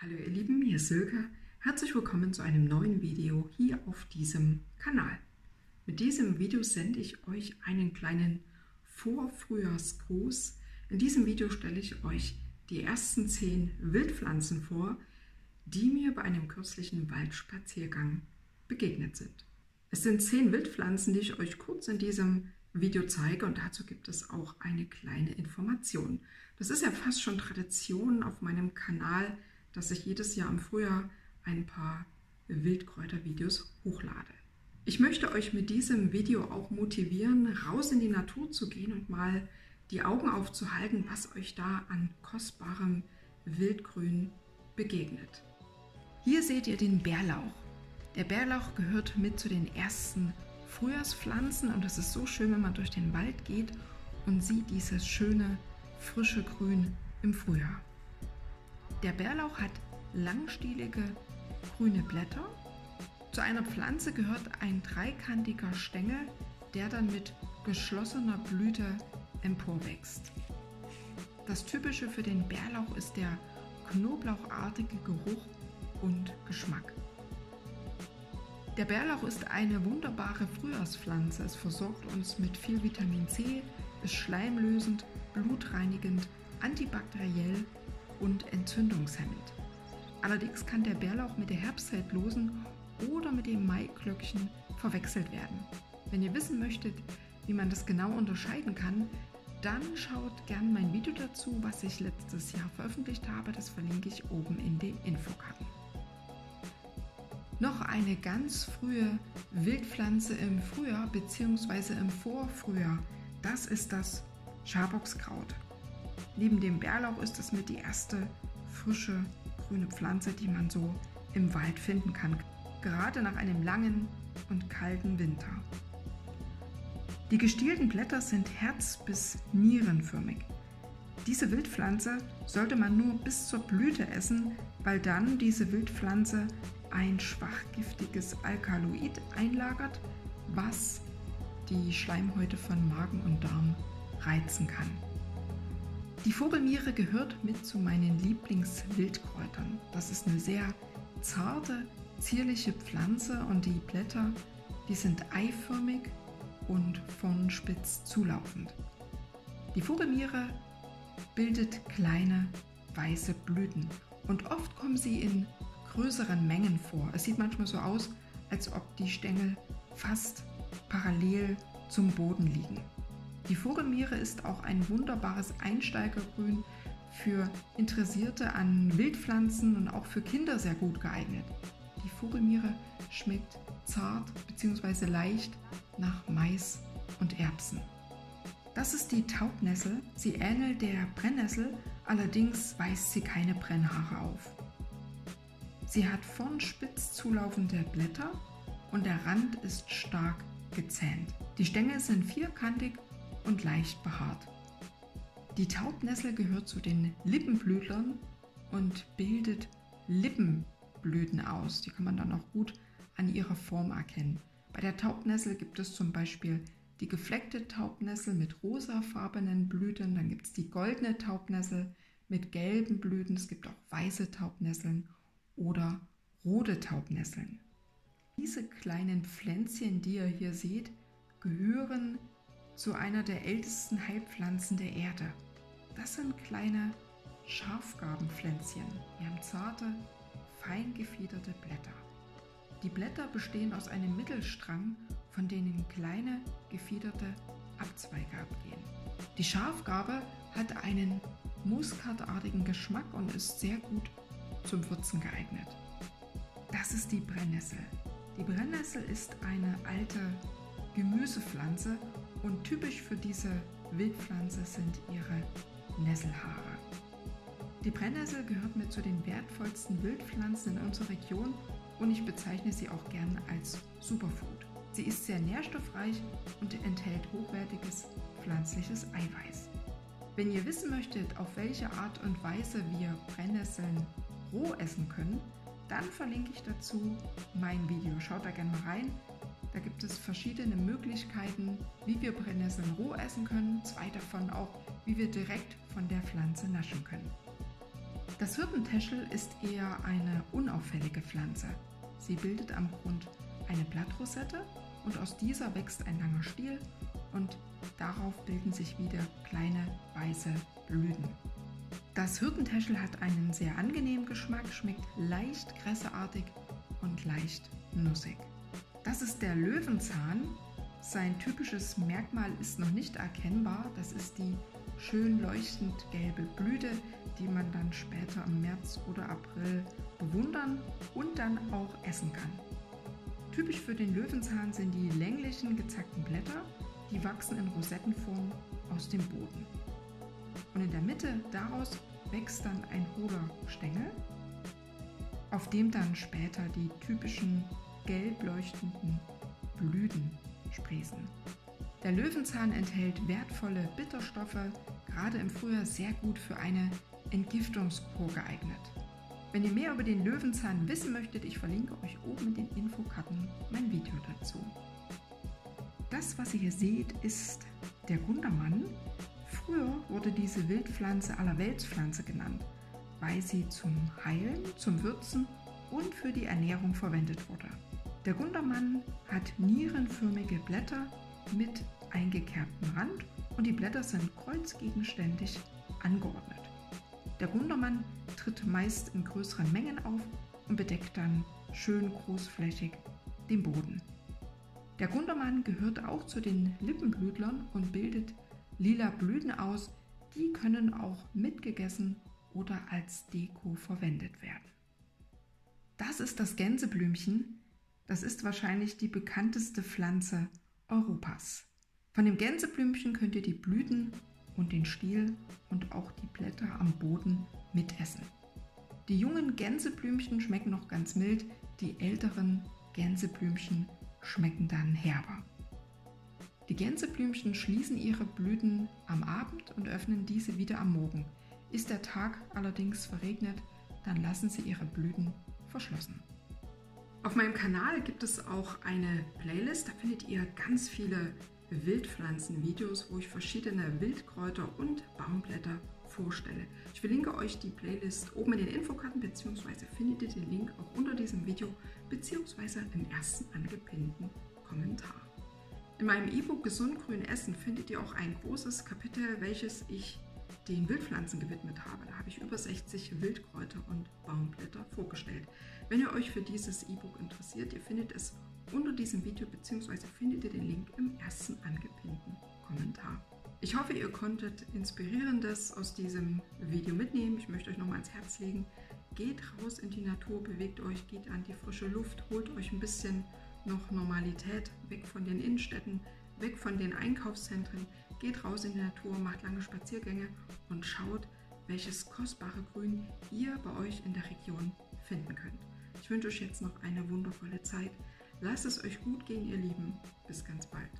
Hallo ihr Lieben, hier ist Silke. Herzlich willkommen zu einem neuen Video hier auf diesem Kanal. Mit diesem Video sende ich euch einen kleinen Vorfrühjahrsgruß. In diesem Video stelle ich euch die ersten zehn Wildpflanzen vor, die mir bei einem kürzlichen Waldspaziergang begegnet sind. Es sind zehn Wildpflanzen, die ich euch kurz in diesem Video zeige und dazu gibt es auch eine kleine Information. Das ist ja fast schon Tradition auf meinem Kanal, dass ich jedes Jahr im Frühjahr ein paar Wildkräutervideos hochlade. Ich möchte euch mit diesem Video auch motivieren, raus in die Natur zu gehen und mal die Augen aufzuhalten, was euch da an kostbarem Wildgrün begegnet. Hier seht ihr den Bärlauch. Der Bärlauch gehört mit zu den ersten Frühjahrspflanzen und es ist so schön, wenn man durch den Wald geht und sieht dieses schöne, frische Grün im Frühjahr. Der Bärlauch hat langstielige grüne Blätter. Zu einer Pflanze gehört ein dreikantiger Stängel, der dann mit geschlossener Blüte emporwächst. Das Typische für den Bärlauch ist der knoblauchartige Geruch und Geschmack. Der Bärlauch ist eine wunderbare Frühjahrspflanze. Es versorgt uns mit viel Vitamin C, ist schleimlösend, blutreinigend, antibakteriell und entzündungshemmend. Allerdings kann der Bärlauch mit der herbstzeitlosen oder mit dem Maiglöckchen verwechselt werden. Wenn ihr wissen möchtet, wie man das genau unterscheiden kann, dann schaut gern mein Video dazu, was ich letztes Jahr veröffentlicht habe. Das verlinke ich oben in den Infokarten. Noch eine ganz frühe Wildpflanze im Frühjahr bzw. im Vorfrühjahr, das ist das Schaboxkraut. Neben dem Bärlauch ist es mit die erste frische grüne Pflanze, die man so im Wald finden kann, gerade nach einem langen und kalten Winter. Die gestielten Blätter sind herz- bis nierenförmig. Diese Wildpflanze sollte man nur bis zur Blüte essen, weil dann diese Wildpflanze ein schwach giftiges Alkaloid einlagert, was die Schleimhäute von Magen und Darm reizen kann. Die Vogelmiere gehört mit zu meinen Lieblingswildkräutern. Das ist eine sehr zarte, zierliche Pflanze und die Blätter, die sind eiförmig und vorn spitz zulaufend. Die Vogelmiere bildet kleine weiße Blüten und oft kommen sie in größeren Mengen vor. Es sieht manchmal so aus, als ob die Stängel fast parallel zum Boden liegen. Die Vogelmiere ist auch ein wunderbares Einsteigergrün für Interessierte an Wildpflanzen und auch für Kinder sehr gut geeignet. Die Vogelmiere schmeckt zart bzw. leicht nach Mais und Erbsen. Das ist die Taubnessel. Sie ähnelt der Brennnessel, allerdings weist sie keine Brennhaare auf. Sie hat vorn spitz zulaufende Blätter und der Rand ist stark gezähnt. Die Stängel sind vierkantig und leicht behaart. Die Taubnessel gehört zu den Lippenblütlern und bildet Lippenblüten aus. Die kann man dann auch gut an ihrer Form erkennen. Bei der Taubnessel gibt es zum Beispiel die gefleckte Taubnessel mit rosafarbenen Blüten, dann gibt es die goldene Taubnessel mit gelben Blüten, es gibt auch weiße Taubnesseln oder rote Taubnesseln. Diese kleinen Pflänzchen, die ihr hier seht, gehören zu einer der ältesten Heilpflanzen der Erde. Das sind kleine Schafgarbenpflänzchen. Die haben zarte, fein gefiederte Blätter. Die Blätter bestehen aus einem Mittelstrang, von denen kleine, gefiederte Abzweige abgehen. Die Schafgarbe hat einen muskatartigen Geschmack und ist sehr gut zum Würzen geeignet. Das ist die Brennnessel. Die Brennnessel ist eine alte Gemüsepflanze und typisch für diese Wildpflanze sind ihre Nesselhaare. Die Brennnessel gehört mit zu den wertvollsten Wildpflanzen in unserer Region und ich bezeichne sie auch gern als Superfood. Sie ist sehr nährstoffreich und enthält hochwertiges pflanzliches Eiweiß. Wenn ihr wissen möchtet, auf welche Art und Weise wir Brennnesseln roh essen können, dann verlinke ich dazu mein Video. Schaut da gerne mal rein. Da gibt es verschiedene Möglichkeiten, wie wir Brennnesseln roh essen können. Zwei davon auch, wie wir direkt von der Pflanze naschen können. Das Hirtentäschel ist eher eine unauffällige Pflanze. Sie bildet am Grund eine Blattrosette und aus dieser wächst ein langer Stiel und darauf bilden sich wieder kleine weiße Blüten. Das Hirtentäschel hat einen sehr angenehmen Geschmack, schmeckt leicht kresseartig und leicht nussig. Das ist der Löwenzahn. Sein typisches Merkmal ist noch nicht erkennbar. Das ist die schön leuchtend gelbe Blüte, die man dann später im März oder April bewundern und dann auch essen kann. Typisch für den Löwenzahn sind die länglichen gezackten Blätter, die wachsen in Rosettenform aus dem Boden. Und in der Mitte daraus wächst dann ein hohler Stängel, auf dem dann später die typischen gelb leuchtenden Blüten sprießen. Der Löwenzahn enthält wertvolle Bitterstoffe, gerade im Frühjahr sehr gut für eine Entgiftungskur geeignet. Wenn ihr mehr über den Löwenzahn wissen möchtet, ich verlinke euch oben in den Infokarten mein Video dazu. Das, was ihr hier seht, ist der Gundermann. Früher wurde diese Wildpflanze Allerweltspflanze genannt, weil sie zum Heilen, zum Würzen und für die Ernährung verwendet wurde. Der Gundermann hat nierenförmige Blätter mit eingekerbtem Rand und die Blätter sind kreuzgegenständig angeordnet. Der Gundermann tritt meist in größeren Mengen auf und bedeckt dann schön großflächig den Boden. Der Gundermann gehört auch zu den Lippenblütlern und bildet lila Blüten aus, die können auch mitgegessen oder als Deko verwendet werden. Das ist das Gänseblümchen. Das ist wahrscheinlich die bekannteste Pflanze Europas. Von dem Gänseblümchen könnt ihr die Blüten und den Stiel und auch die Blätter am Boden mitessen. Die jungen Gänseblümchen schmecken noch ganz mild, die älteren Gänseblümchen schmecken dann herber. Die Gänseblümchen schließen ihre Blüten am Abend und öffnen diese wieder am Morgen. Ist der Tag allerdings verregnet, dann lassen sie ihre Blüten verschlossen. Auf meinem Kanal gibt es auch eine Playlist, da findet ihr ganz viele Wildpflanzenvideos, wo ich verschiedene Wildkräuter und Baumblätter vorstelle. Ich verlinke euch die Playlist oben in den Infokarten, beziehungsweise findet ihr den Link auch unter diesem Video, beziehungsweise im ersten angepinnten Kommentar. In meinem E-Book Gesund Grün Essen findet ihr auch ein großes Kapitel, welches ich den Wildpflanzen gewidmet habe. Da habe ich über 60 Wildkräuter und Baumblätter vorgestellt. Wenn ihr euch für dieses E-Book interessiert, ihr findet es unter diesem Video bzw. findet ihr den Link im ersten angepinnten Kommentar. Ich hoffe, ihr konntet Inspirierendes aus diesem Video mitnehmen. Ich möchte euch nochmal ans Herz legen. Geht raus in die Natur, bewegt euch, geht an die frische Luft, holt euch ein bisschen noch Normalität weg von den Innenstädten, weg von den Einkaufszentren. Geht raus in die Natur, macht lange Spaziergänge und schaut, welches kostbare Grün ihr bei euch in der Region finden könnt. Ich wünsche euch jetzt noch eine wundervolle Zeit. Lasst es euch gut gehen, ihr Lieben. Bis ganz bald.